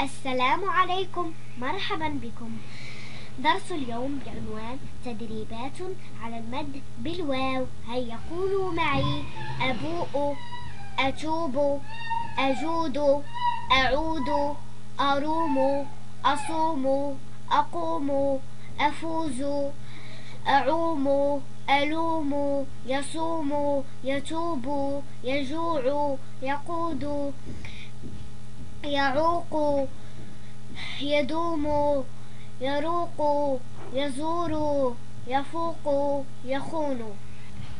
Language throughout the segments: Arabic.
السلام عليكم. مرحبا بكم. درس اليوم بعنوان تدريبات على المد بالواو. هيا قولوا معي أبوء أتوب أجود أعود أروم أصوم أقوم أفوز أعوم ألوم يصوم يتوب يجوع يقود. يعوق يدوم يروق يزور يفوق يخون.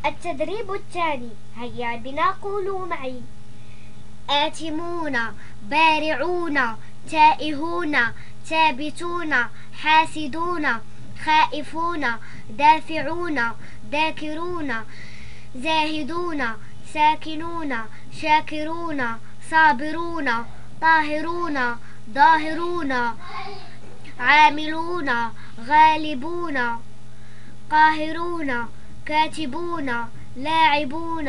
التدريب الثاني هيا بنا قولوا معي. آتمون بارعون تائهون ثابتون حاسدون خائفون دافعون ذاكرون زاهدون ساكنون شاكرون صابرون. طاهرون ظاهرون عاملون غالبون قاهرون كاتبون لاعبون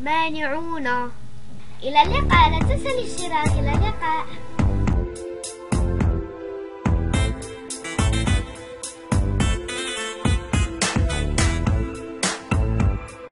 مانعون. إلى اللقاء لا تنسى الاشتراك. إلى اللقاء.